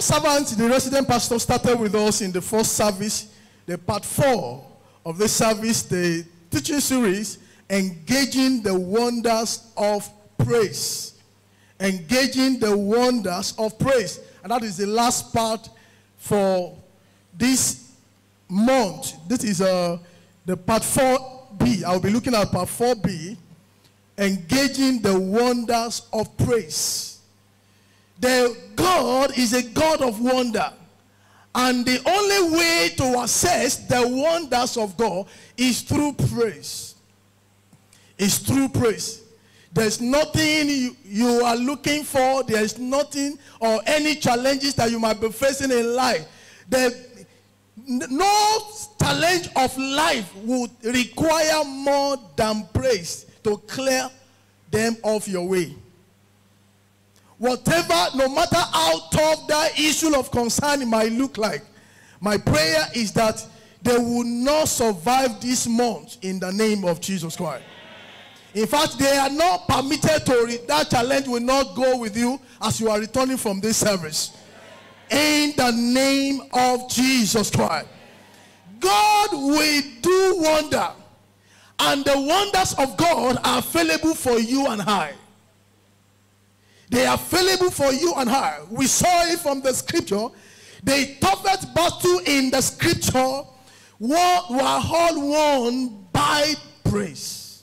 God's servant, the resident pastor, started with us in the first service, the part four of the service, the teaching series, engaging the wonders of praise. Engaging the wonders of praise. And that is the last part for this month. This is uh, the part 4B. I'll be looking at part 4B, engaging the wonders of praise. The God is a God of wonder. And the only way to assess the wonders of God is through praise. It's through praise. There's nothing you, you, are looking for. There's nothing or any challenges that you might be facing in life. The, no challenge of life would require more than praise to clear them off your way. Whatever, no matter how tough that issue of concern might look like, my prayer is that they will not survive this month in the name of Jesus Christ. In fact, they are not permitted to, re- that challenge will not go with you as you are returning from this service. In the name of Jesus Christ. God will do wonder. And the wonders of God are available for you and I. They are available for you and her. We saw it from the scripture. The toughest battle in the scripture were, were all won by praise.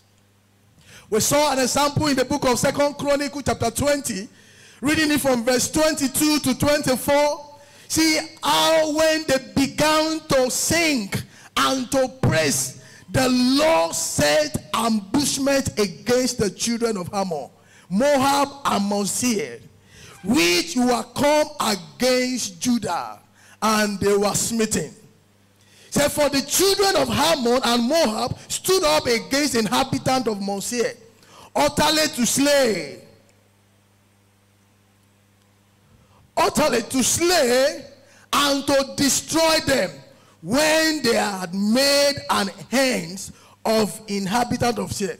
We saw an example in the book of Second Chronicle chapter 20, reading it from verse 22 to 24. See how when they began to sing and to praise, the Lord set ambushment against the children of Ammon. Moab and Mount Seir, which were come against Judah, and they were smitten. Said, for the children of Ammon and Moab stood up against the inhabitant of Mount Seir, utterly to slay. Utterly to slay and to destroy them when they had made an end of inhabitant of Seir.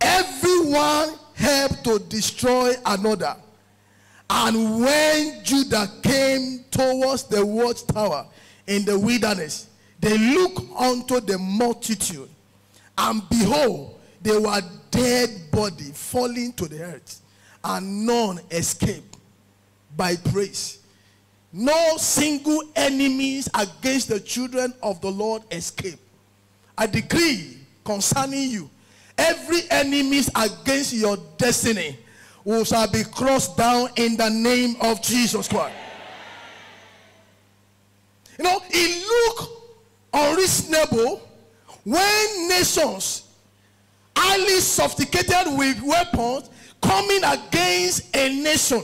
Everyone helped to destroy another. And when Judah came towards the watchtower in the wilderness, they looked unto the multitude, and behold, they were dead body falling to the earth, and none escaped by praise. No single enemies against the children of the Lord escape. I decree concerning you Every enemies against your destiny will shall be crossed down in the name of Jesus Christ. You know, it look unreasonable when nations, highly sophisticated with weapons, coming against a nation.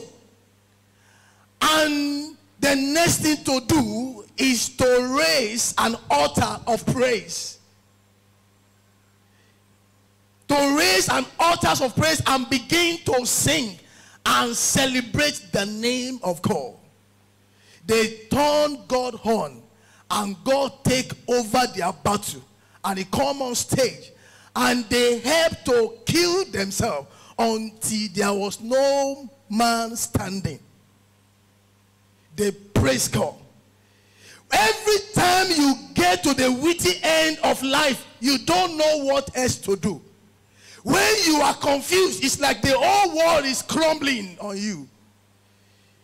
And the next thing to do is to raise an altar of praise to raise an altars of praise and begin to sing and celebrate the name of God. They turn God on and God take over their battle and they come on stage and they help to kill themselves until there was no man standing. They praise God. Every time you get to the witty end of life, you don't know what else to do. When you are confused, it's like the whole world is crumbling on you.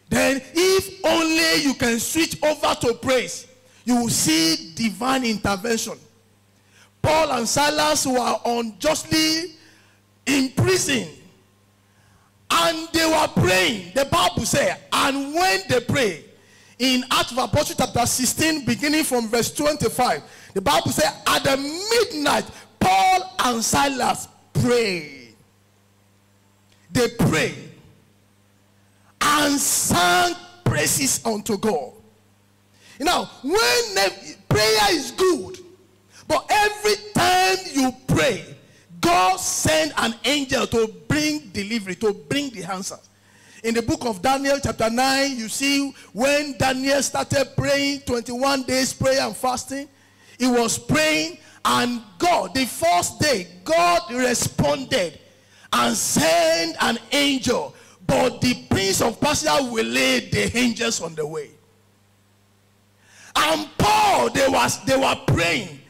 Then, if only you can switch over to praise, you will see divine intervention. Paul and Silas were unjustly in prison and they were praying. The Bible says, and when they pray, in Acts of Apostles chapter 16, beginning from verse 25, the Bible says, at the midnight, Paul and Silas pray. They pray and sang praises unto God. Know, when prayer is good, but every time you pray, God send an angel to bring delivery, to bring the answer. In the book of Daniel, chapter 9, you see when Daniel started praying 21 days prayer and fasting, he was praying and God, the first day, God responded and sent an angel, but the prince of Persia will lay the angels on the way. And Paul, they was they were praying.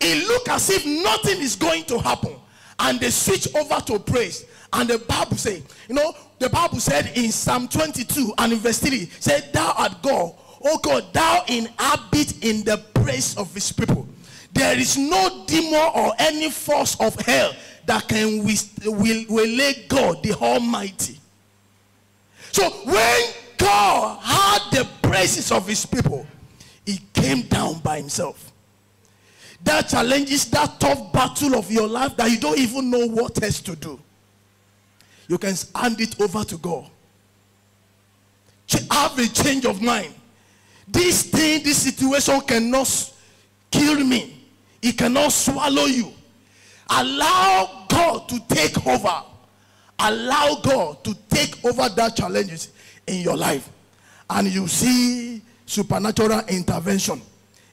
It looked as if nothing is going to happen. And they switch over to praise. And the Bible said, you know, the Bible said in Psalm 22 and in verse 3, said, Thou art God, O God, thou inhabit in the praise of his people. There is no demon or any force of hell that can will, lay God the Almighty. So when God had the praises of his people, he came down by himself. That challenges that tough battle of your life that you don't even know what else to do. You can hand it over to God. Have a change of mind. This thing, this situation cannot kill me. It cannot swallow you. Allow God to take over. Allow God to take over that challenges in your life. And you see supernatural intervention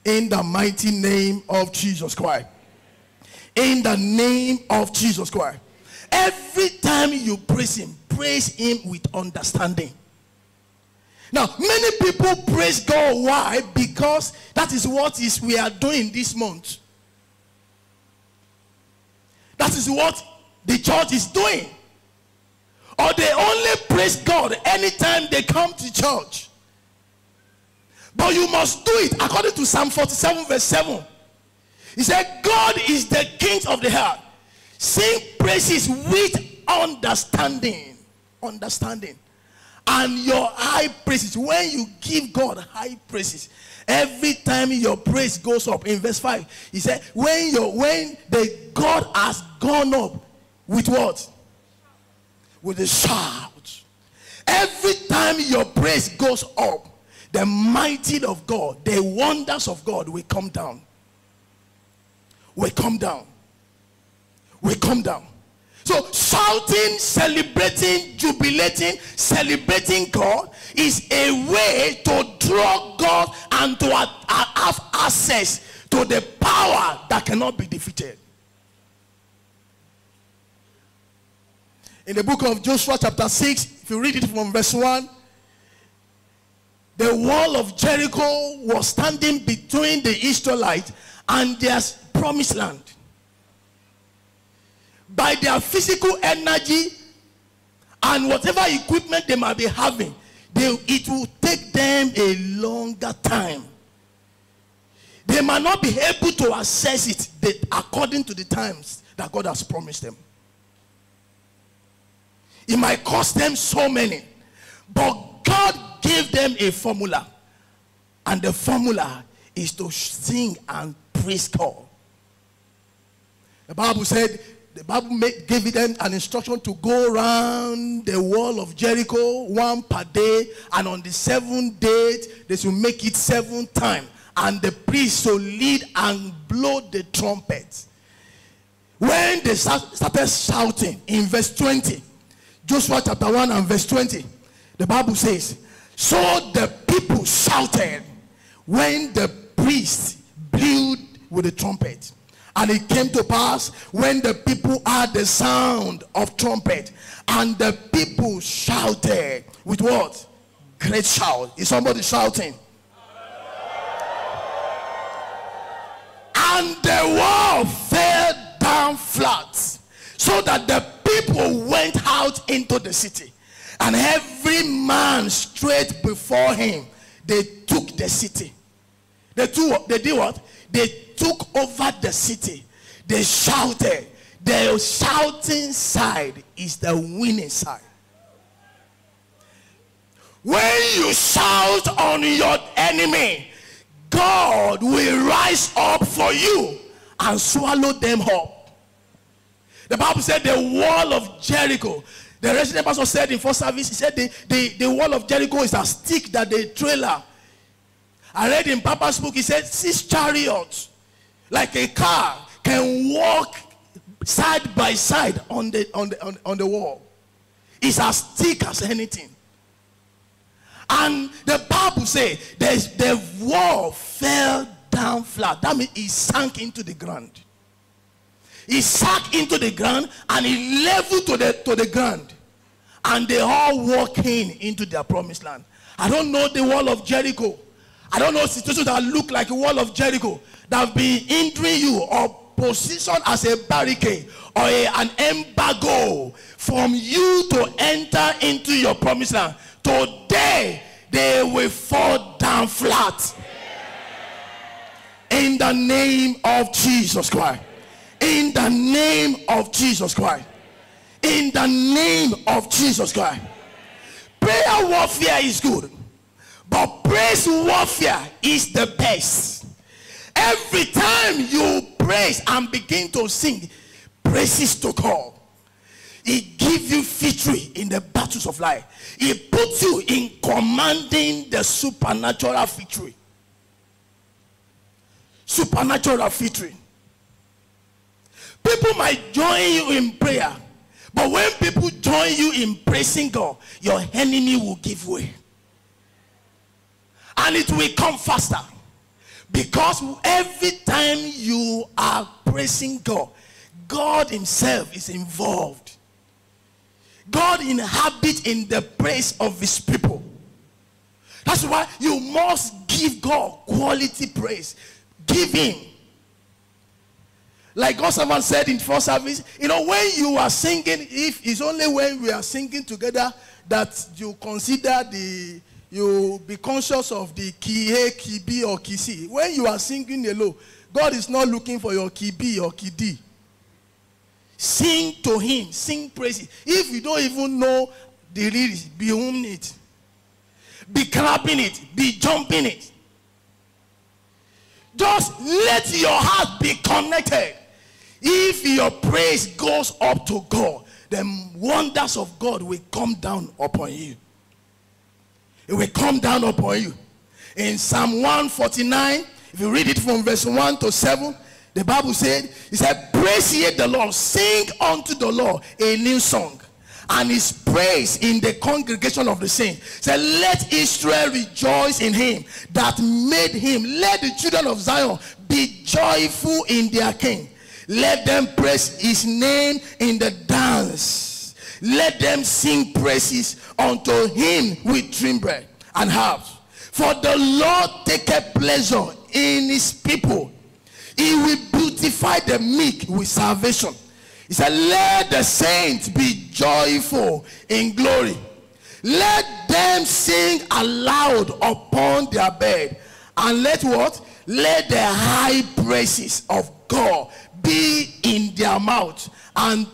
in the mighty name of Jesus Christ. In the name of Jesus Christ. Every time you praise him, praise him with understanding. Now, many people praise God. Why? Because that is what is we are doing this month. That is what the church is doing. Or they only praise God anytime they come to church. But you must do it according to Psalm 47, verse 7. He said, God is the king of the heart. Sing praises with understanding. Understanding. And your high praises, when you give God high praises, every time your praise goes up in verse 5, he said, when your when the God has gone up with what? With a shout. Every time your praise goes up, the mighty of God, the wonders of God will come down. Will come down. Will come down. So shouting, celebrating, jubilating, celebrating God is a way to draw God and to have access to the power that cannot be defeated. In the book of Joshua chapter 6, if you read it from verse 1, the wall of Jericho was standing between the Israelites and their promised land. By their physical energy and whatever equipment they might be having, they, it will take them a longer time. They might not be able to assess it according to the times that God has promised them. It might cost them so many. But God gave them a formula. And the formula is to sing and praise God. The Bible said, the Bible made, gave them an instruction to go around the wall of Jericho one per day. And on the seventh day, they should make it seven times. And the priest should lead and blow the trumpet. When they started shouting in verse 20, Joshua chapter 1 and verse 20. The Bible says, So the people shouted when the priest blew with the trumpet. And it came to pass when the people heard the sound of trumpet, and the people shouted with what? Great shout. Is somebody shouting? And the wall fell down flat, so that the people went out into the city. And every man straight before him, they took the city. They, took, they did what? They took over the city. They shouted. The shouting side is the winning side. When you shout on your enemy, God will rise up for you and swallow them up. The Bible said the wall of Jericho. The resident pastor said in first service, he said the, the, the wall of Jericho is a stick that the trailer. I read in Papa's book, he said six chariots, like a car, can walk side by side on the, on the, on, on the wall. It's as thick as anything. And the Bible says the wall fell down flat. That means it sank into the ground. He sank into the ground and he leveled to the, to the ground. and they all walk in into their promised land. I don't know the wall of Jericho. I don't know situations that look like a wall of Jericho that have been hindering you or positioned as a barricade or a, an embargo from you to enter into your promised land. Today, they will fall down flat. In the name of Jesus Christ. In the name of Jesus Christ. In the name of Jesus Christ. Prayer warfare is good. But praise warfare is the best. Every time you praise and begin to sing praises to God, it gives you victory in the battles of life. It puts you in commanding the supernatural victory. Supernatural victory. People might join you in prayer, but when people join you in praising God, your enemy will give way. And it will come faster. Because every time you are praising God, God Himself is involved. God inhabits in the praise of His people. That's why you must give God quality praise. Give Him. Like God someone said in first service, you know, when you are singing, if it's only when we are singing together that you consider the you be conscious of the key A, key B, or key C. When you are singing alone, God is not looking for your key B or key D. Sing to Him, sing praises. If you don't even know the lyrics, be humming it, be clapping it, be jumping it. Just let your heart be connected. If your praise goes up to God, the wonders of God will come down upon you it will come down upon you. In Psalm 149, if you read it from verse 1 to 7, the Bible said, He said, Praise ye the Lord, sing unto the Lord a new song. And his praise in the congregation of the saints. Said, Let Israel rejoice in him that made him. Let the children of Zion be joyful in their king. Let them praise his name in the dance let them sing praises unto him with timbrel and harps. For the Lord taketh pleasure in his people. He will beautify the meek with salvation. He said, Let the saints be joyful in glory. Let them sing aloud upon their bed. And let what? Let the high praises of God be in their mouth and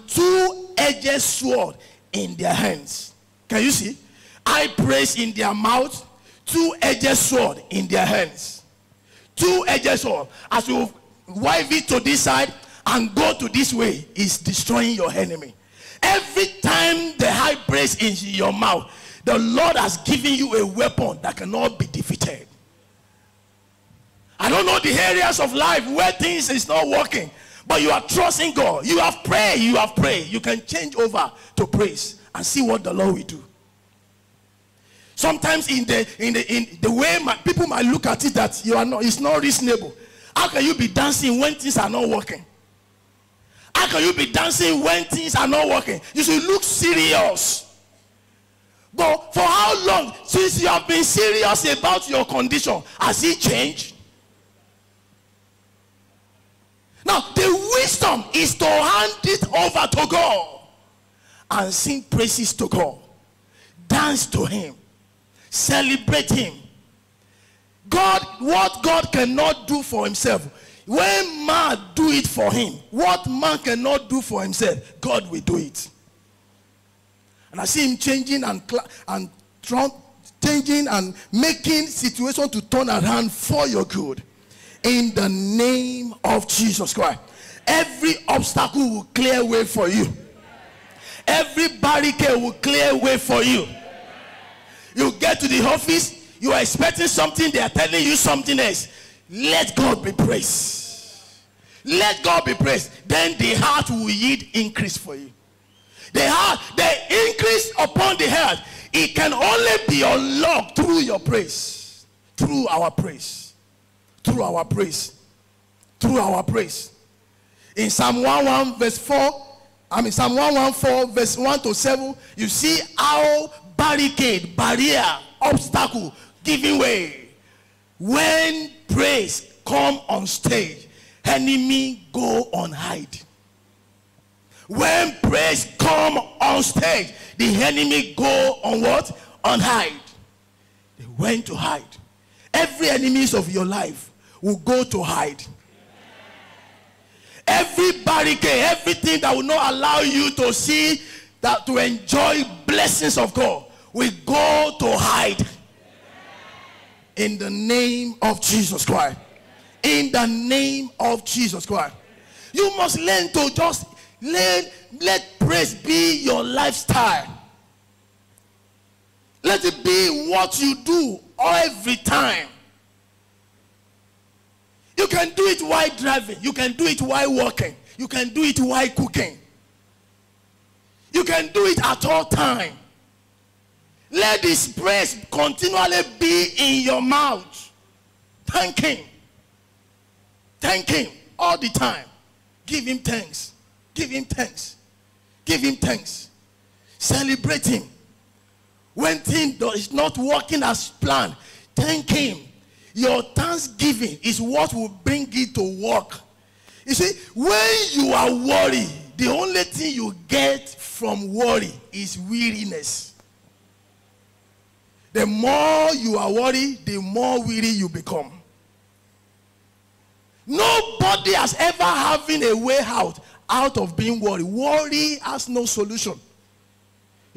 two-edged sword in their hands. Can you see? I praise in their mouth, two-edged sword in their hands. Two-edged sword. As you wipe it to this side and go to this way, is destroying your enemy. Every time the high praise is in your mouth, the Lord has given you a weapon that cannot be defeated. I don't know the areas of life where things is not working. But you are trusting God. You have prayed. You have prayed. You can change over to praise and see what the Lord will do. Sometimes in the in the in the way my, people might look at it that you are not it's not reasonable. How can you be dancing when things are not working? How can you be dancing when things are not working? You should look serious. But for how long since you have been serious about your condition has it changed? Now, the wisdom is to hand it over to God and sing praises to God, dance to Him, celebrate Him. God, what God cannot do for Himself, when man do it for Him, what man cannot do for Himself, God will do it. And I see Him changing and and changing and making situation to turn around for your good in the name of Jesus Christ. Every obstacle will clear way for you. Every barricade will clear way for you. You get to the office, you are expecting something, they are telling you something else. Let God be praised. Let God be praised. Then the heart will yield increase for you. The heart, the increase upon the heart, it can only be unlocked through your praise. Through our praise through our praise. Through our praise. In Psalm 1 1 verse 4, I mean, Psalm 114, verse 1 to 7, you see how barricade, barrier, obstacle, giving way. When praise come on stage, enemy go on hide. When praise come on stage, the enemy go on what? On hide. They went to hide. Every enemies of your life will go to hide. Every barricade, everything that will not allow you to see that to enjoy blessings of God will go to hide. In the name of Jesus Christ. In the name of Jesus Christ. You must learn to just let, let praise be your lifestyle. Let it be what you do every time. You can do it while driving. You can do it while walking. You can do it while cooking. You can do it at all time. Let this praise continually be in your mouth. Thank him. Thank him all the time. Give him thanks. Give him thanks. Give him thanks. Celebrate him. When things is not working as planned, thank him. Your thanksgiving is what will bring it to work. You see, when you are worried, the only thing you get from worry is weariness. The more you are worried, the more weary you become. Nobody has ever having a way out out of being worried. Worry has no solution.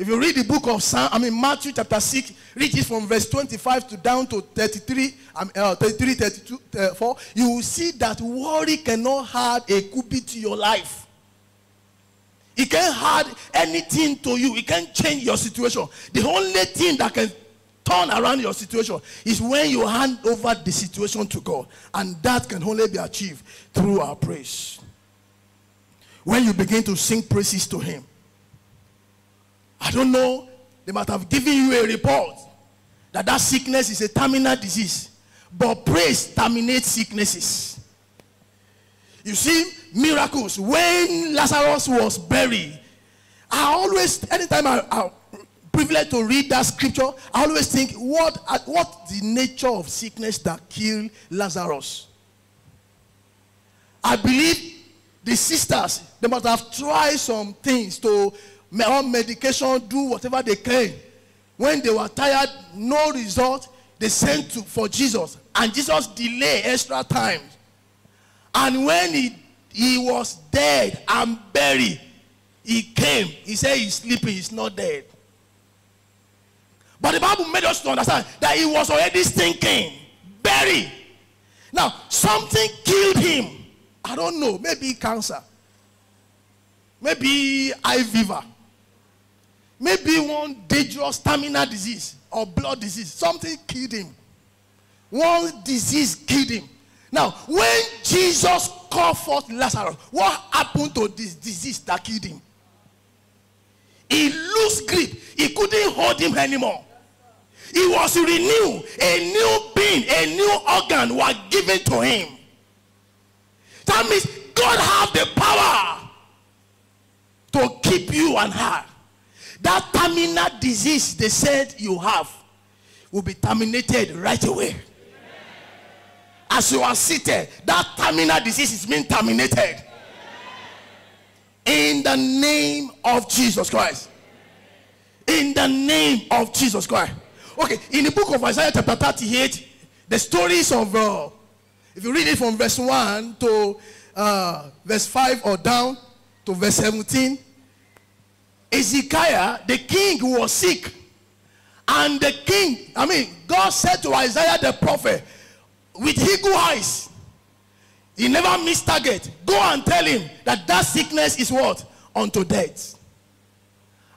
If you read the book of Psalm, I mean Matthew chapter 6, read it from verse 25 to down to 33, um, uh, 33, 32, uh, 4, you will see that worry cannot add a cubit to your life. It can't add anything to you. It can't change your situation. The only thing that can turn around your situation is when you hand over the situation to God. And that can only be achieved through our praise. When you begin to sing praises to Him, I don't know, they might have given you a report that that sickness is a terminal disease. But praise terminates sicknesses. You see, miracles. When Lazarus was buried, I always, anytime I, I privileged to read that scripture, I always think, what, what the nature of sickness that killed Lazarus? I believe the sisters, they must have tried some things to on medication, do whatever they can. When they were tired, no result, they sent to, for Jesus. And Jesus delayed extra time. And when he, he was dead and buried, he came. He said he's sleeping, he's not dead. But the Bible made us to understand that he was already thinking, buried. Now, something killed him. I don't know, maybe cancer. Maybe eye fever. Maybe one dangerous terminal disease or blood disease. Something killed him. One disease killed him. Now, when Jesus called forth Lazarus, what happened to this disease that killed him? He lost grip. He couldn't hold him anymore. He was renewed. A new being, a new organ was given to him. That means God have the power to keep you and her. That terminal disease they said you have will be terminated right away. As you are seated, that terminal disease is being terminated. In the name of Jesus Christ. In the name of Jesus Christ. Okay, in the book of Isaiah chapter 38, the stories of, uh, if you read it from verse 1 to uh, verse 5 or down to verse 17, Ezekiah, the king was sick. And the king, I mean, God said to Isaiah the prophet, with eagle eyes, he never missed target. Go and tell him that that sickness is what? Unto death.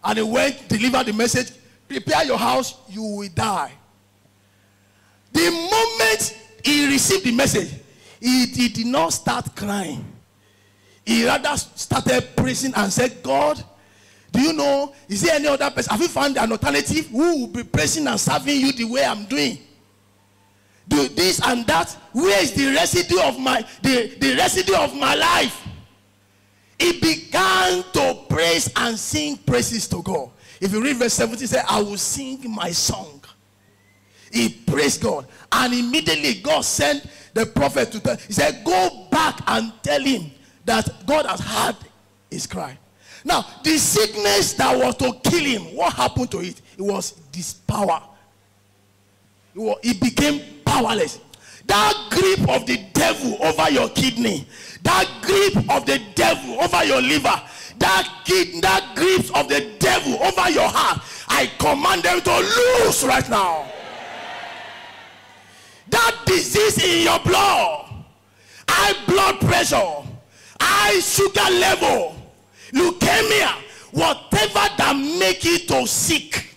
And he went, delivered the message, prepare your house, you will die. The moment he received the message, he, he did not start crying. He rather started praising and said, God, do you know, is there any other person? Have you found an alternative who will be praising and serving you the way I'm doing? Do this and that. Where is the residue of my the, the residue of my life? he began to praise and sing praises to God. If you read verse 17, he said, I will sing my song. He praised God. And immediately God sent the prophet to tell. He said, Go back and tell him that God has heard his cry. Now, the sickness that was to kill him, what happened to it? It was this power. It, was, it became powerless. That grip of the devil over your kidney, that grip of the devil over your liver, that kid, that grip of the devil over your heart, I command them to loose right now. That disease in your blood, high blood pressure, high sugar level, leukemia, whatever that make you to sick,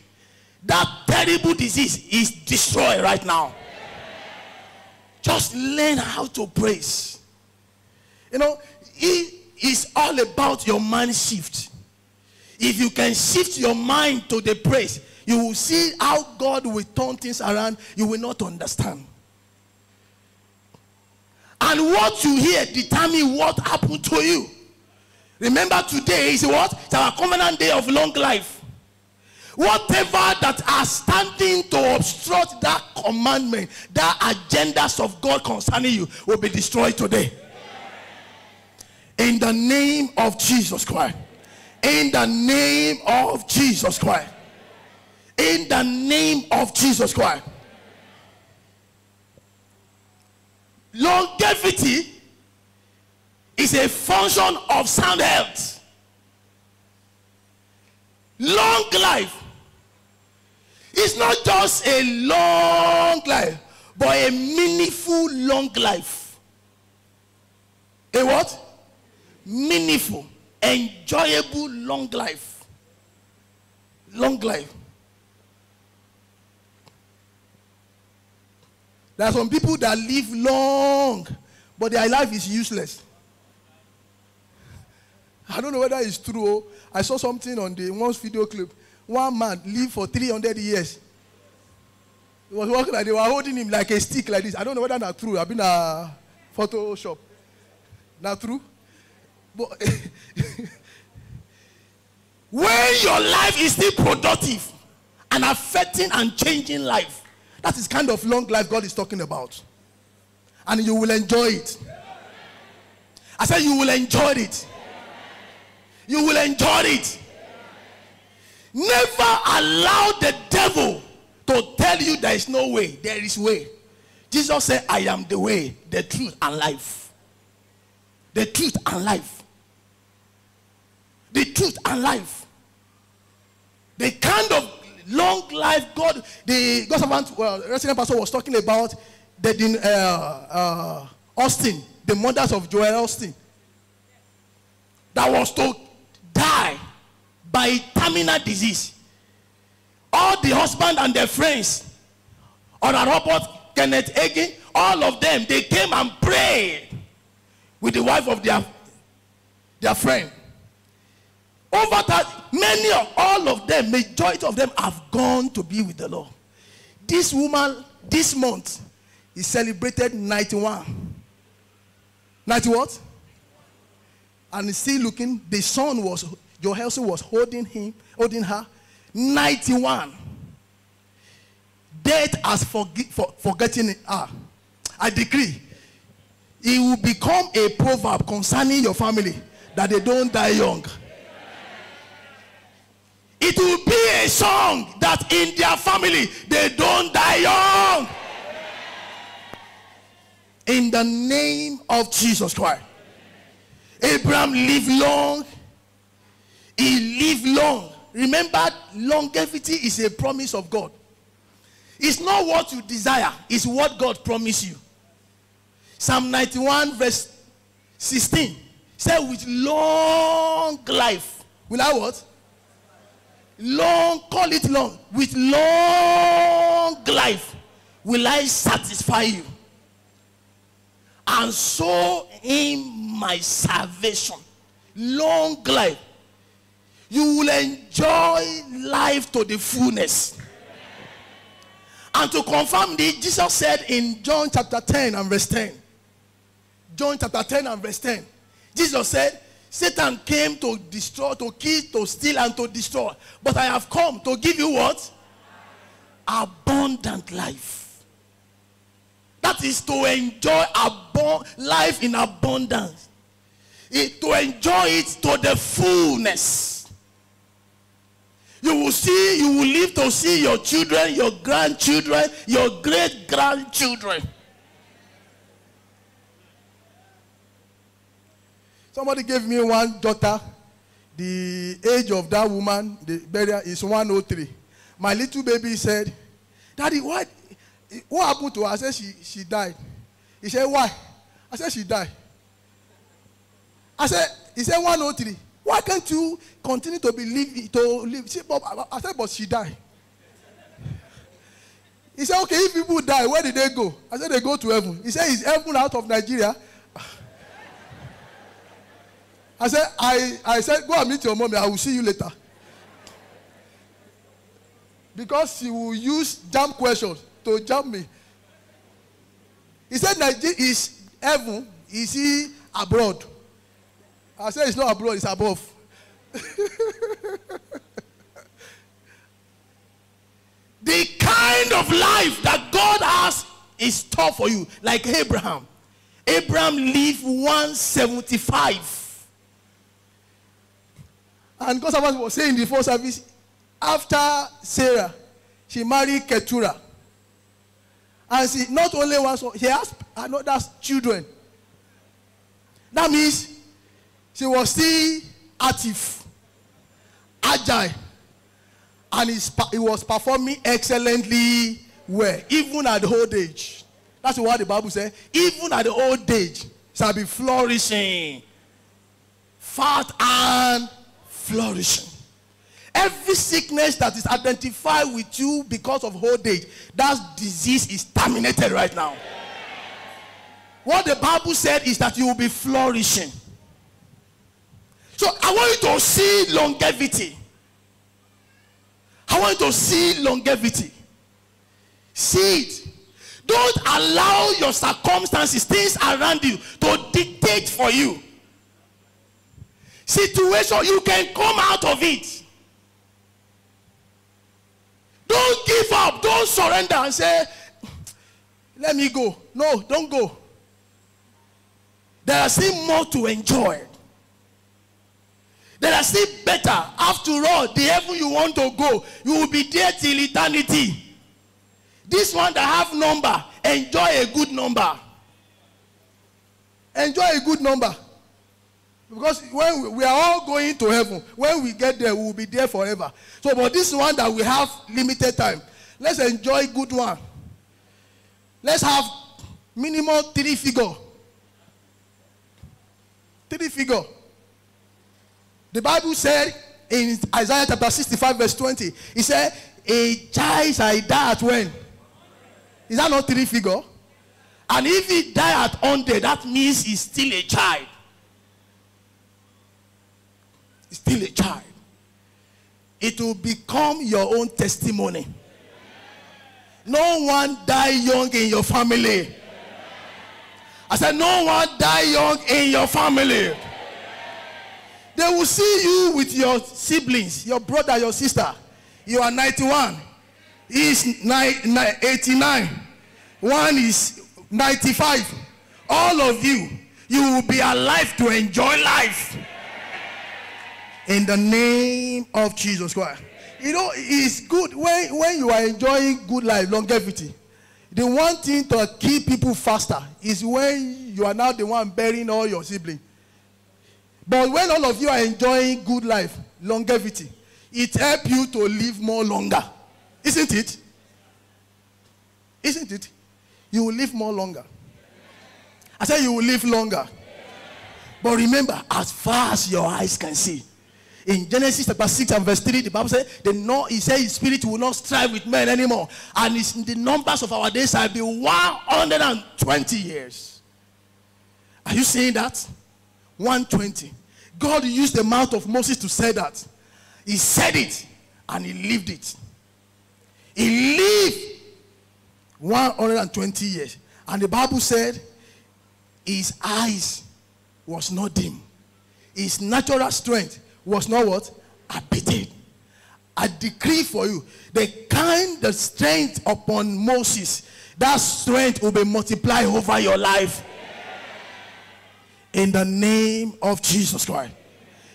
that terrible disease is destroyed right now. Just learn how to praise. You know, it is all about your mind shift. If you can shift your mind to the praise, you will see how God will turn things around. You will not understand. And what you hear determine what happened to you. Remember today is what? It's our covenant day of long life. Whatever that are standing to obstruct that commandment, that agendas of God concerning you will be destroyed today. In the name of Jesus Christ. In the name of Jesus Christ. In the name of Jesus Christ. Longevity is a function of sound health. Long life is not just a long life, but a meaningful long life. A what? Meaningful, enjoyable long life. Long life. There are some people that live long, but their life is useless. I don't know whether it's true. Oh. I saw something on the one video clip. One man lived for 300 years. He was walking like they were holding him like a stick like this. I don't know whether that's true. I've been a Photoshop. Not true? But when your life is still productive and affecting and changing life, that is kind of long life God is talking about. And you will enjoy it. I said you will enjoy it. You will enjoy it. Never allow the devil to tell you there is no way. There is way. Jesus said, I am the way, the truth, and life. The truth and life. The truth and life. The kind of long life God, the God servant, well, resident pastor was talking about the uh, uh, Osteen, the mothers of Joel Osteen, that was to die by terminal disease. All the husband and their friends, Oral Robert, Kenneth Hagin, all of them, they came and prayed with the wife of their, their friend. Over that, many of all of them, majority of them have gone to be with the Lord. This woman, this month, is celebrated 91. 90 what? And still looking, the son was, Joel was holding him, holding her. 91. Death has for, forgetting her. I decree, it will become a proverb concerning your family that they don't die young. It will be a song that in their family they don't die young. In the name of Jesus Christ. Abraham lived long. He lived long. Remember, longevity is a promise of God. It's not what you desire, it's what God promised you. Psalm 91, verse 16 said, With long life, will I what? long, call it long, with long life will I satisfy you. And so in my salvation, long life, you will enjoy life to the fullness. And to confirm this, Jesus said in John chapter 10 and verse 10. John chapter 10 and verse 10. Jesus said, Satan came to destroy, to kill, to steal, and to destroy. But I have come to give you what? Abundant life. That is to enjoy abo- life in abundance. It- to enjoy it to the fullness. You will see, you will live to see your children, your grandchildren, your great grandchildren. Somebody gave me one daughter. The age of that woman, the burial is 103. My little baby said, Daddy, what, what happened to her? I said, she, she died. He said, Why? I said, She died. I said, He said, 103. Why can't you continue to believe to live? She, but, I said, But she died. He said, Okay, if people die, where did they go? I said, They go to heaven. He said, Is heaven out of Nigeria? I said, I, I said, go and meet your mommy. I will see you later. Because she will use jam questions to jam me. He said, Nigeria is heaven. Is he abroad? I said, it's not abroad, it's above. the kind of life that God has is tough for you, like Abraham. Abraham lived 175. And God was saying first service, after Sarah, she married Keturah. And she not only one son, she has another children. That means she was still active, agile, and he was performing excellently well, even at the old age. That's what the Bible says. Even at the old age, shall be flourishing, fat and flourishing. Every sickness that is identified with you because of old age, that disease is terminated right now. What the Bible said is that you will be flourishing. So I want you to see longevity. I want you to see longevity. See it. Don't allow your circumstances, things around you, to dictate for you. Situation, you can come out of it. Don't give up. Don't surrender and say, let me go. No, don't go. There are still more to enjoy. There are still better. After all, the heaven you want to go, you will be there till eternity. This one that have number, enjoy a good number. Enjoy a good number. Because when we, we are all going to heaven, when we get there, we will be there forever. So, but this one that we have limited time, let's enjoy good one. Let's have minimum three figure. Three figure. The Bible said in Isaiah chapter 65, verse 20, it said, A child shall die at when? Is that not three figure? And if he die at 100, that means he's still a child. Still a child. It will become your own testimony. No one die young in your family. I said, no one die young in your family. They will see you with your siblings, your brother, your sister. You are 91. He is ni- ni- 89. One is 95. All of you, you will be alive to enjoy life. In the name of Jesus Christ. You know, it's good when, when you are enjoying good life, longevity. The one thing to keep people faster is when you are now the one burying all your siblings. But when all of you are enjoying good life, longevity, it helps you to live more longer. Isn't it? Isn't it? You will live more longer. I said you will live longer. But remember, as far as your eyes can see, in Genesis chapter 6 and verse 3, the Bible said, the no, he said his spirit will not strive with men anymore. And it's, the numbers of our days shall be 120 years. Are you saying that? 120. God used the mouth of Moses to say that. He said it and he lived it. He lived 120 years. And the Bible said his eyes was not dim. his natural strength was not what? Abated. I decree for you the kind of strength upon Moses, that strength will be multiplied over your life. In the name of Jesus Christ.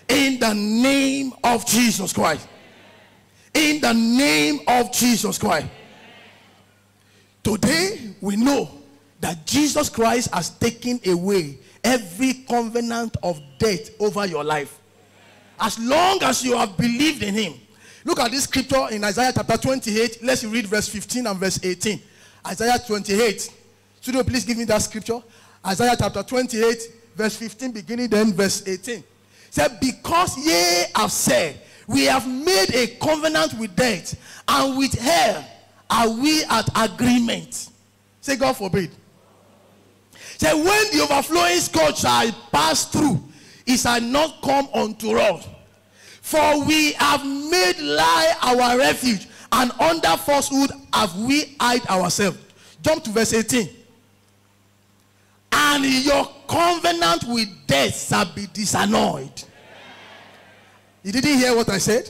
In the name of Jesus Christ. In the name of Jesus Christ. Today we know that Jesus Christ has taken away every covenant of death over your life. As long as you have believed in him. Look at this scripture in Isaiah chapter 28. Let's read verse 15 and verse 18. Isaiah 28. Studio, please give me that scripture. Isaiah chapter 28, verse 15, beginning then verse 18. Said, Because ye have said, We have made a covenant with death, and with hell are we at agreement. Say, God forbid. Say, when the overflowing scourge shall pass through, it shall not come unto us. For we have made lie our refuge, and under falsehood have we hide ourselves. Jump to verse 18. And your covenant with death shall be disannulled. You didn't hear what I said?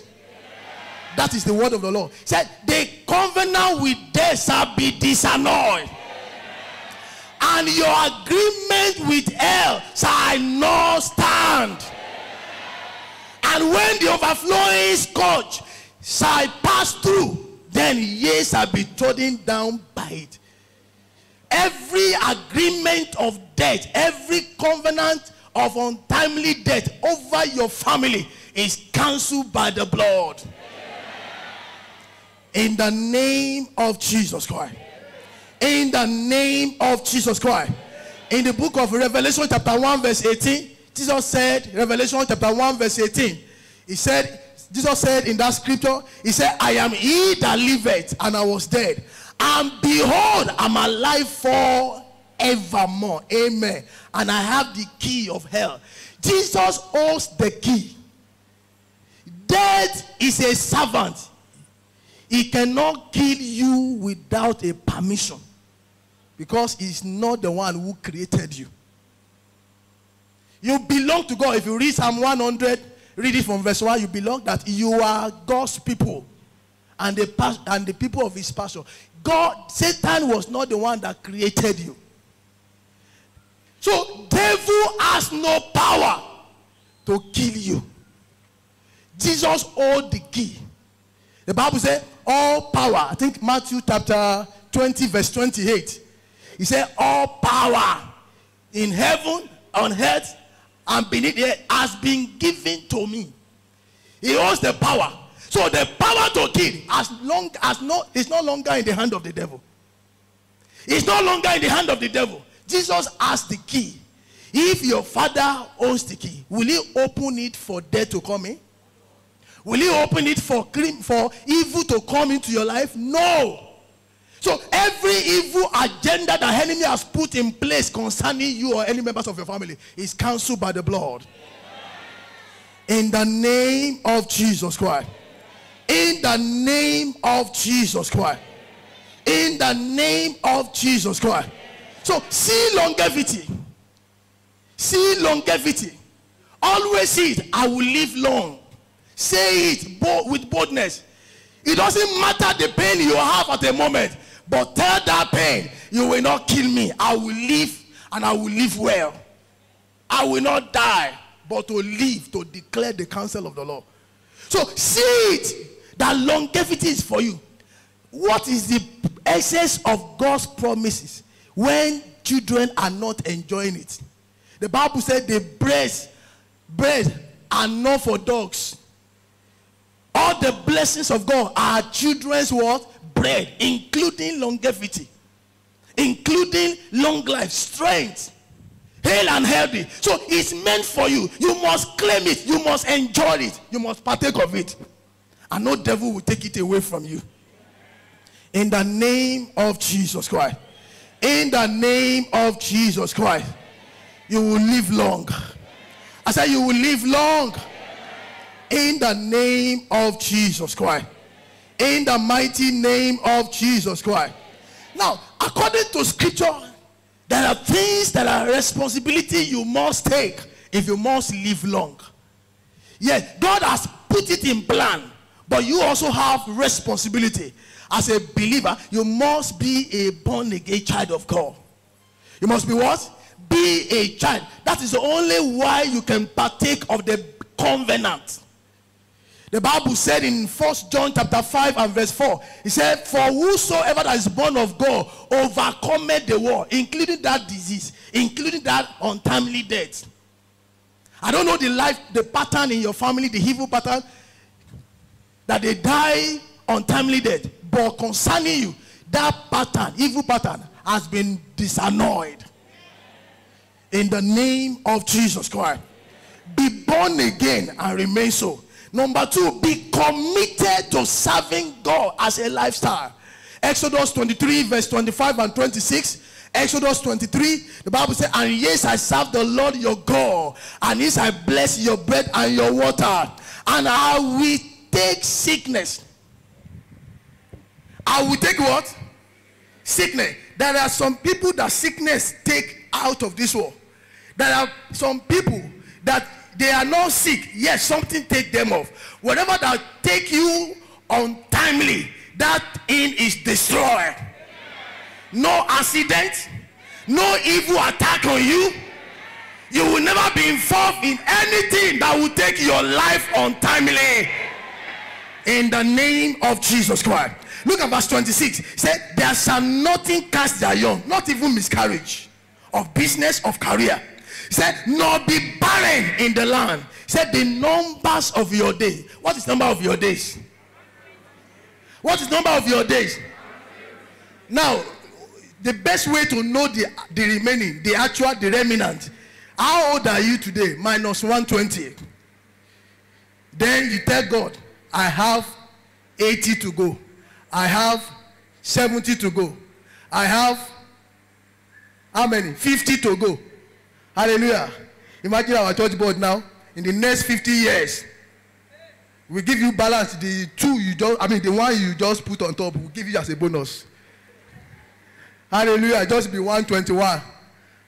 That is the word of the Lord. He said, The covenant with death shall be disannulled. And your agreement overflowing scourge shall pass through, then ye shall be trodden down by it. Every agreement of death, every covenant of untimely death over your family is cancelled by the blood. In the name of Jesus Christ. In the name of Jesus Christ. In the book of Revelation, chapter 1, verse 18, Jesus said, Revelation chapter 1, verse 18, he said, Jesus said in that scripture, He said, I am he that liveth, and I was dead. And behold, I'm alive forevermore. Amen. And I have the key of hell. Jesus holds the key. Death is a servant. He cannot kill you without a permission. Because he's not the one who created you. You belong to God. If you read Psalm 100, read it from verse 1, you belong that you are God's people and the, and the people of his pasture. God, Satan was not the one that created you. So devil has no power to kill you. Jesus hold the key. The Bible says all power. I think Matthew chapter 20 verse 28. He said all power in heaven, on earth, and beneath the earth has been given to me. He owns the power. So the power to kill, as long as no, is no longer in the hand of the devil. It's no longer in the hand of the devil. Jesus has the key. If your father owns the key, will he open it for death to come in? Will he open it for for evil to come into your life? No. So every evil agenda the enemy has put in place concerning you or any members of your family is cancelled by the blood. In the name of Jesus Christ. In the name of Jesus Christ. In the name of Jesus Christ. So see longevity. See longevity. Always see it. I will live long. Say it with boldness. It doesn't matter the pain you have at the moment. But tell that pain, you will not kill me. I will live and I will live well. I will not die, but to live, to declare the counsel of the Lord. So see it that longevity is for you. What is the essence of God's promises when children are not enjoying it? The Bible said the bread, bread are not for dogs. All the blessings of God are children's what? Including longevity, including long life, strength, hale and healthy. So it's meant for you. You must claim it. You must enjoy it. You must partake of it. And no devil will take it away from you. In the name of Jesus Christ. In the name of Jesus Christ. You will live long. I said you will live long. In the name of Jesus Christ in the mighty name of Jesus Christ. Now, according to scripture, there are things that are responsibility you must take if you must live long. Yes, God has put it in plan, but you also have responsibility. As a believer, you must be a born again child of God. You must be what? Be a child. That is the only way you can partake of the covenant. The Bible said in First John chapter 5 and verse 4, it said, For whosoever that is born of God overcometh the world, including that disease, including that untimely death. I don't know the life, the pattern in your family, the evil pattern, that they die untimely death. But concerning you, that pattern, evil pattern, has been disannulled. In the name of Jesus Christ. Be born again and remain so. Number two, be committed to serving God as a lifestyle. Exodus 23, verse 25 and 26. Exodus 23, the Bible says, And yes, I serve the Lord your God, and yes, I bless your bread and your water, and I will take sickness. I will take what? Sickness. There are some people that sickness take out of this world. There are some people that they are not sick yes something take them off. Whatever that take you untimely that in is destroyed. No accident no evil attack on you. You will never be involved in anything that will take your life untimely. In the name of jesus christ. Look at verse 26 said there shall nothing cast their young not even miscarriage of business of career said, nor be barren in the land. said, the numbers of your day. What is number of your days? What is number of your days? Now, the best way to know the, the remaining, the actual, the remnant. How old are you today? Minus 120. Then you tell God, I have 80 to go. I have 70 to go. I have how many? 50 to go. Hallelujah. Imagine our church board now. In the next 50 years, we give you balance. The two you just, I mean, the one you just put on top, we give you as a bonus. Hallelujah. Just be 121.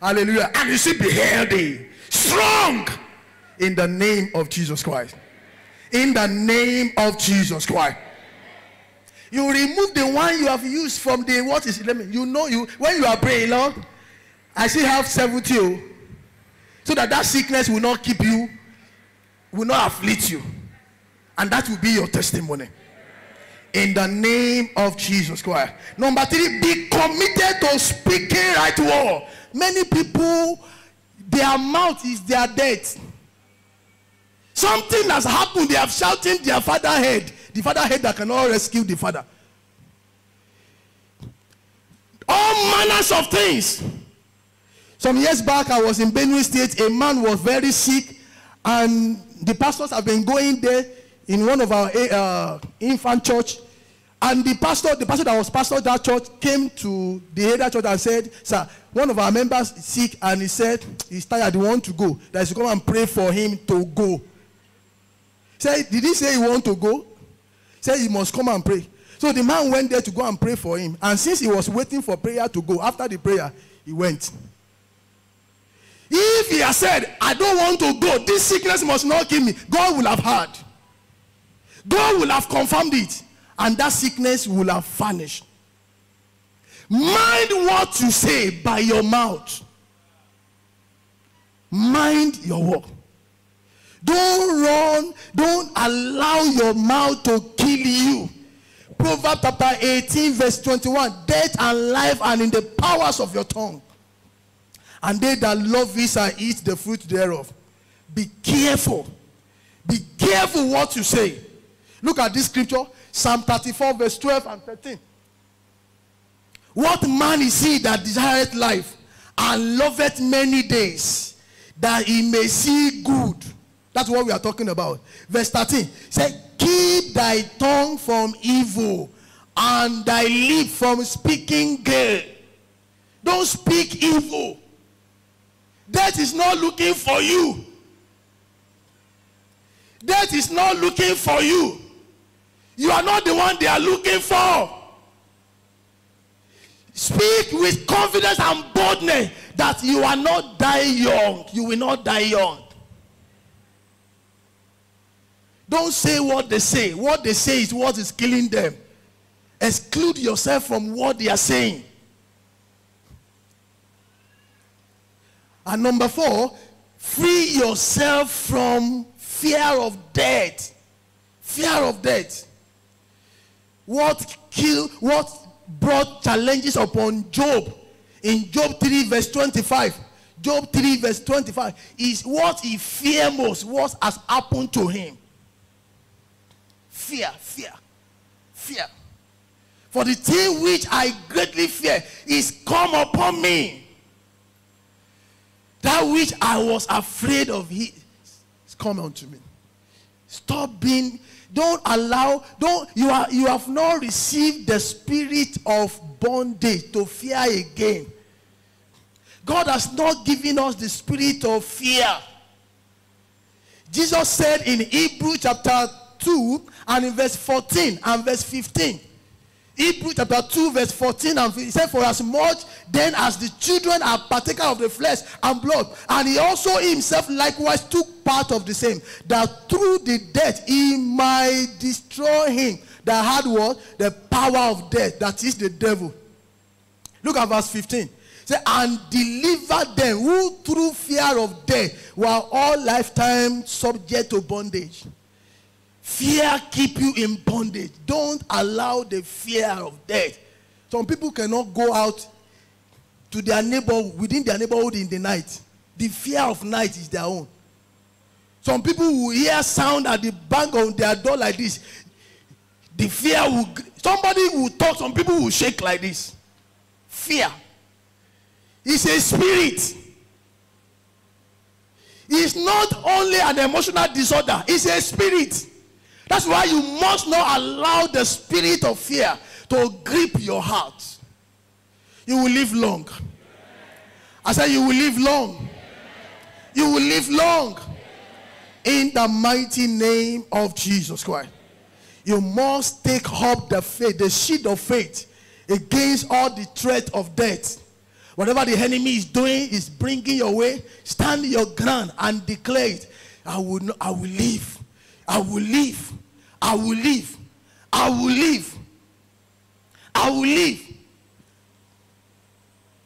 Hallelujah. And you should be healthy, strong in the name of Jesus Christ. In the name of Jesus Christ. You remove the one you have used from the what is it? Let me you know you when you are praying, Lord. I still have 70 so that that sickness will not keep you, will not afflict you. And that will be your testimony. In the name of Jesus Christ. Number three, be committed to speaking right word. Many people, their mouth is their death. Something has happened. They have shouting their father head. The father head that cannot rescue the father. All manners of things. Some years back, I was in Benue State. A man was very sick, and the pastors have been going there in one of our uh, infant church. And the pastor, the pastor that was pastor that church, came to the area church and said, "Sir, one of our members is sick, and he said he's tired. He want to go. That is to come and pray for him to go." Say, did he say he want to go? Say he must come and pray. So the man went there to go and pray for him. And since he was waiting for prayer to go, after the prayer, he went. If he has said, I don't want to go, this sickness must not kill me, God will have heard. God will have confirmed it. And that sickness will have vanished. Mind what you say by your mouth. Mind your work. Don't run. Don't allow your mouth to kill you. Proverbs chapter 18, verse 21. Death and life are in the powers of your tongue and they that love it shall eat the fruit thereof. Be careful. Be careful what you say. Look at this scripture, Psalm 34, verse 12 and 13. What man is he that desireth life and loveth many days, that he may see good? That's what we are talking about. Verse 13 say, Keep thy tongue from evil and thy lip from speaking good. Don't speak evil. Death is not looking for you. Death is not looking for you. You are not the one they are looking for. Speak with confidence and boldness that you are not die young. You will not die young. Don't say what they say. What they say is what is killing them. Exclude yourself from what they are saying. And number four, free yourself from fear of death. Fear of death. What kill what brought challenges upon Job in Job 3 verse 25. Job 3 verse 25 is what he feared most, what has happened to him. Fear, fear, fear. For the thing which I greatly fear is come upon me. That which I was afraid of he is come unto me. Stop being, don't allow, don't, you are you have not received the spirit of bondage to fear again. God has not given us the spirit of fear. Jesus said in Hebrew chapter 2 and in verse 14 and verse 15. Hebrew chapter 2 verse 14 and 15. He said, For as much then as the children are partaker of the flesh and blood, and he also himself likewise took part of the same, that through the death he might destroy him that had what? The power of death, that is the devil. Look at verse 15. Say, and deliver them who through fear of death were all lifetime subject to bondage. Fear keep you in bondage. Don't allow the fear of death. Some people cannot go out to their neighbor within their neighborhood in the night. The fear of night is their own. Some people will hear sound at the bang on their door like this. The fear will somebody will talk, some people will shake like this. Fear. It's a spirit. It's not only an emotional disorder, it's a spirit. That's why you must not allow the spirit of fear to grip your heart. You will live long. I said, You will live long. You will live long. In the mighty name of Jesus Christ. You must take up the faith, the shield of faith against all the threat of death. Whatever the enemy is doing is bringing your way. Stand your ground and declare it. I will, not, I will live. I will live. I will live. I will live. I will live.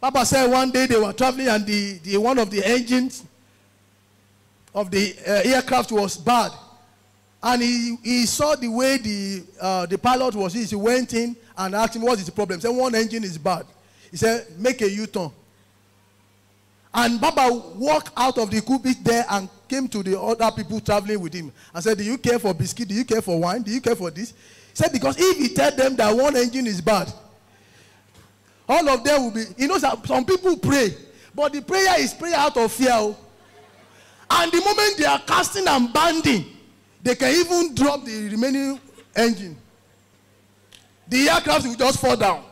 Papa said one day they were traveling and the, the one of the engines of the uh, aircraft was bad. And he, he saw the way the, uh, the pilot was. He went in and asked him, What is the problem? He said, One engine is bad. He said, Make a U turn. And Baba walked out of the cockpit there and came to the other people traveling with him and said, Do you care for biscuit? Do you care for wine? Do you care for this? He said, Because if he tell them that one engine is bad, all of them will be. You know, some people pray, but the prayer is prayer out of fear. Oh. And the moment they are casting and banding, they can even drop the remaining engine. The aircraft will just fall down.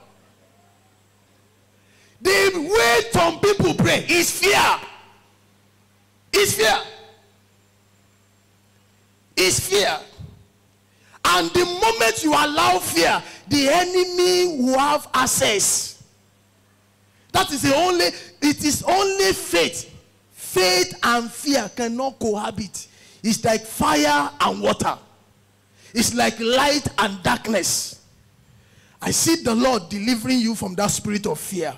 The way some people pray is fear. Is fear. Is fear. And the moment you allow fear, the enemy will have access. That is the only, it is only faith. Faith and fear cannot cohabit. It's like fire and water. It's like light and darkness. I see the Lord delivering you from that spirit of fear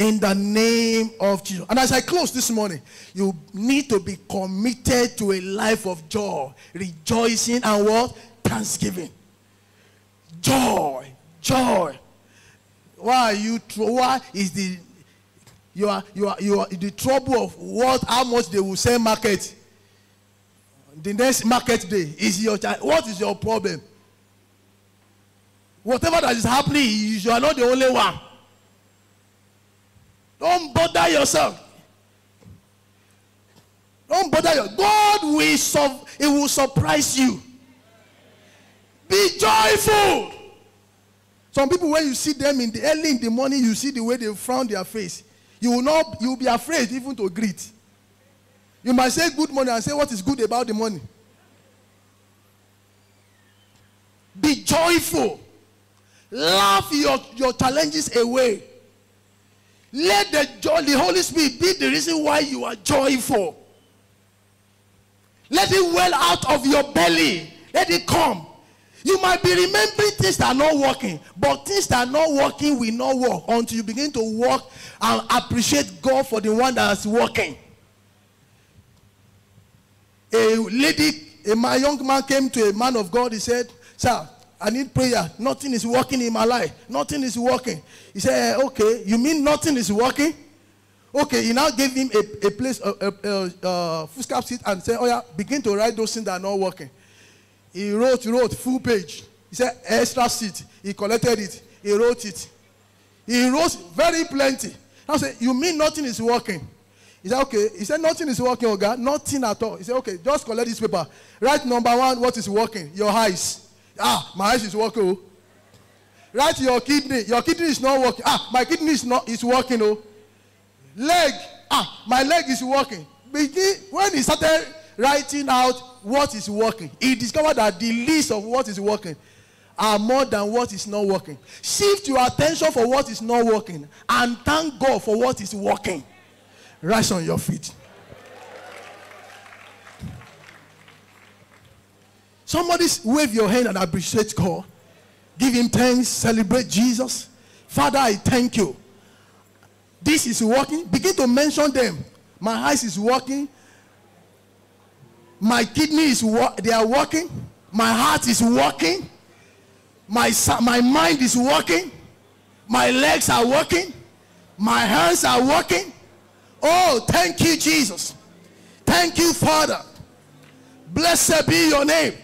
in the name of Jesus. And as I close this morning, you need to be committed to a life of joy, rejoicing, and what? Thanksgiving. Joy, joy. Why are you? Why is the you are you are you are the trouble of what? How much they will sell market? The next market day is your what is your problem? Whatever that is happening, you are not the only one. Don't bother yourself. Don't bother yourself. God will, su- it will surprise you. Be joyful. Some people, when you see them in the early in the morning, you see the way they frown their face. You will not, you will be afraid even to greet. You might say good morning and say what is good about the morning. Be joyful. Laugh your, your challenges away. Let the joy, the Holy Spirit be the reason why you are joyful. Let it well out of your belly. Let it come. You might be remembering things that are not working, but things that are not working will not work until you begin to work and appreciate God for the one that is working. A lady, a my young man came to a man of God. He said, Sir, I need prayer. Nothing is working in my life. Nothing is working. He said, eh, Okay, you mean nothing is working? Okay, he now gave him a, a place, a, a, a, a seat, and said, Oh, yeah, begin to write those things that are not working. He wrote, wrote, full page. He said, Extra seat. He collected it. He wrote it. He wrote very plenty. I said, You mean nothing is working? He said, Okay. He said, Nothing is working, God. Nothing at all. He said, Okay, just collect this paper. Write number one, what is working? Your eyes. Ah, my eyes is working. Oh. Write your kidney. Your kidney is not working. Ah, my kidney is not is working. Oh. Leg. Ah, my leg is working. When he started writing out what is working, he discovered that the list of what is working are more than what is not working. Shift your attention for what is not working and thank God for what is working. Rise on your feet. Somebody wave your hand and appreciate God. Give him thanks. Celebrate Jesus. Father, I thank you. This is working. Begin to mention them. My eyes is working. My kidney is wo- they are working. My heart is working. My, my mind is working. My legs are working. My hands are working. Oh, thank you, Jesus. Thank you, Father. Blessed be your name.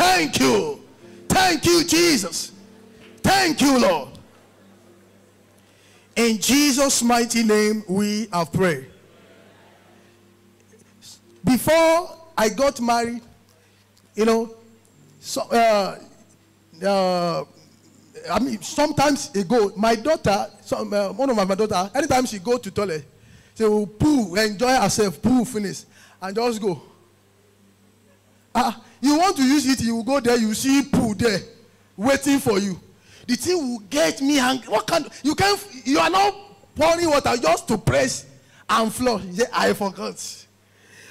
Thank you. Thank you, Jesus. Thank you, Lord. In Jesus' mighty name, we have prayed. Before I got married, you know, so, uh, uh, I mean, sometimes ago, my daughter, some, uh, one of my, my daughter, anytime she go to toilet, she will poo, enjoy herself, poo, finish, and just go. Ah, you want to use it, you go there, you see poo there, waiting for you. The thing will get me angry. What can You can You are not pouring water just to press and flow. Say, I forgot.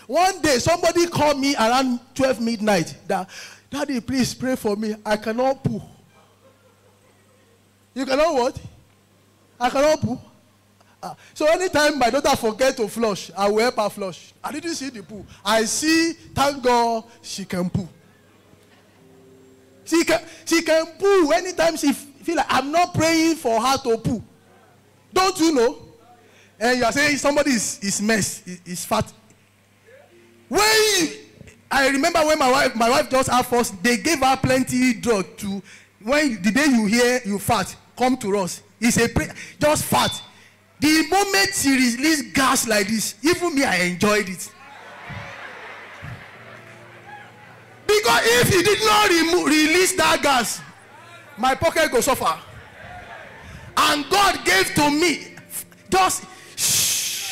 One day, somebody called me around 12 midnight. That, Daddy, please pray for me. I cannot poo. You cannot what? I cannot poo. Ah, so anytime my daughter forget to flush, I will help her flush. I didn't see the poo. I see, thank God, she can poo. She can, she can poo anytime she feel like I'm not praying for her to poo. Don't you know? And you are saying somebody is, is mess, is, fat. When I remember when my wife, my wife just had first, they gave her plenty drug to when the day you hear you fat, come to us. It's a just fat. The moment she released gas like this, even me, I enjoyed it. Because if he did not remo- release that gas, my pocket go suffer. And God gave to me just shh.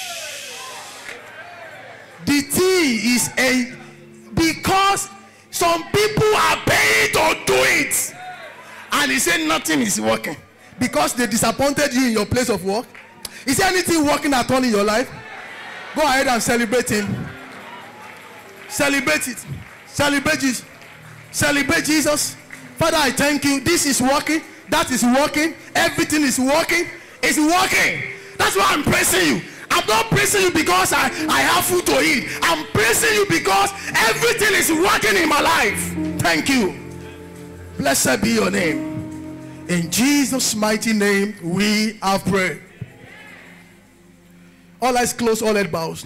the thing is a because some people are paying to do it, and he said nothing is working because they disappointed you in your place of work. Is there anything working at all in your life? Go ahead and celebrate him. Celebrate it. Celebrate it. Celebrate Jesus. Father, I thank you. This is working. That is working. Everything is working. It's working. That's why I'm praising you. I'm not praising you because I, I have food to eat. I'm praising you because everything is working in my life. Thank you. Blessed be your name. In Jesus' mighty name, we have prayed. All eyes closed, all head bows.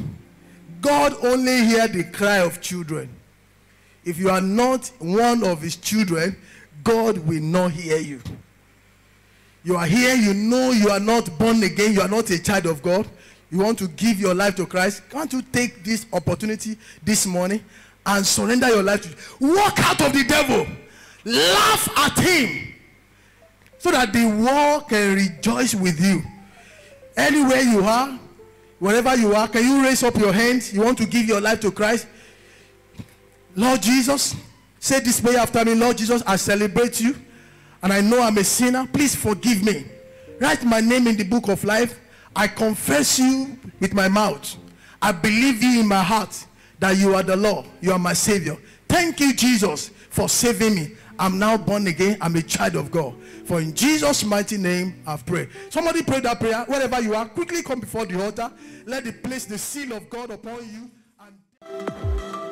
God only hear the cry of children. If you are not one of his children, God will not hear you. You are here, you know you are not born again, you are not a child of God. You want to give your life to Christ. Can't you take this opportunity this morning and surrender your life to Walk out of the devil. Laugh at him. So that the world can rejoice with you. Anywhere you are, wherever you are, can you raise up your hands? You want to give your life to Christ? Lord Jesus, say this prayer after me. Lord Jesus, I celebrate you and I know I'm a sinner. Please forgive me. Write my name in the book of life. I confess you with my mouth. I believe you in my heart that you are the Lord, you are my Savior. Thank you, Jesus, for saving me. I'm now born again. I'm a child of God. For in Jesus' mighty name, I've prayed. Somebody pray that prayer. Wherever you are, quickly come before the altar. Let it place the seal of God upon you. And...